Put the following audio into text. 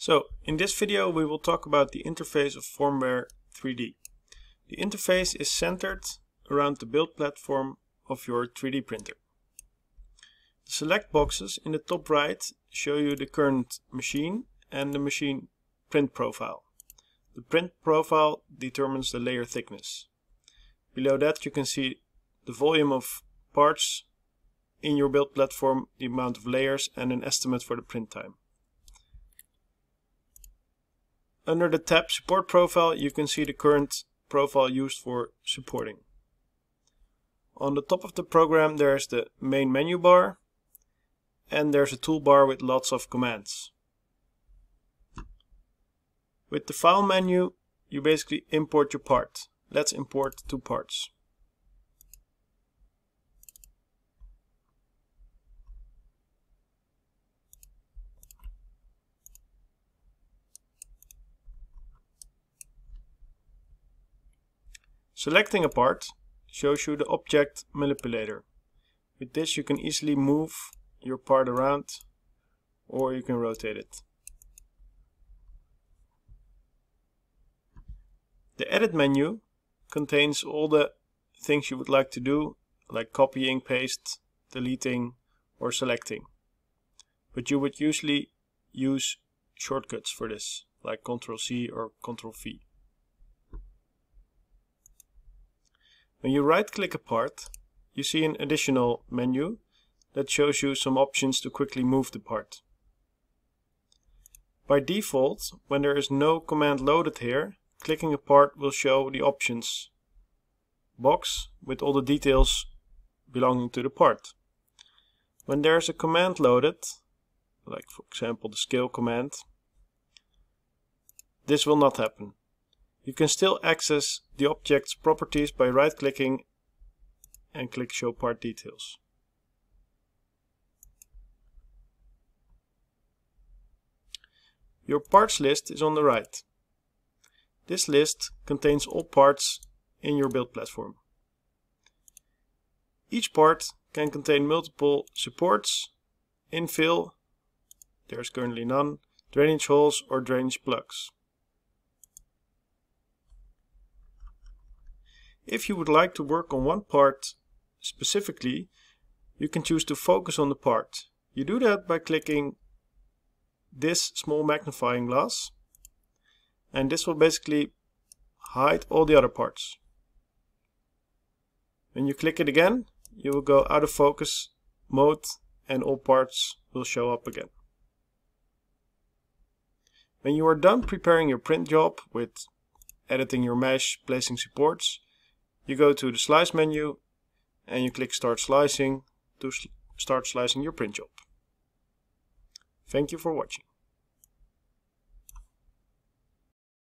So, in this video we will talk about the interface of Formware 3D. The interface is centered around the build platform of your 3D printer. The select boxes in the top right show you the current machine and the machine print profile. The print profile determines the layer thickness. Below that you can see the volume of parts in your build platform, the amount of layers and an estimate for the print time. Under the tab Support Profile you can see the current profile used for supporting. On the top of the program there's the main menu bar and there's a toolbar with lots of commands. With the file menu you basically import your part. Let's import two parts. Selecting a part shows you the object manipulator. With this you can easily move your part around or you can rotate it. The edit menu contains all the things you would like to do like copying, paste, deleting or selecting. But you would usually use shortcuts for this like Ctrl C or Ctrl V. When you right click a part, you see an additional menu that shows you some options to quickly move the part. By default, when there is no command loaded here, clicking a part will show the options box with all the details belonging to the part. When there is a command loaded, like for example the scale command, this will not happen. You can still access the object's properties by right-clicking and click Show Part Details. Your parts list is on the right. This list contains all parts in your build platform. Each part can contain multiple supports, infill, there's currently none, drainage holes or drainage plugs. If you would like to work on one part specifically, you can choose to focus on the part. You do that by clicking this small magnifying glass and this will basically hide all the other parts. When you click it again, you will go out of focus mode and all parts will show up again. When you are done preparing your print job with editing your mesh, placing supports, you go to the slice menu and you click start slicing to start slicing your print job. Thank you for watching.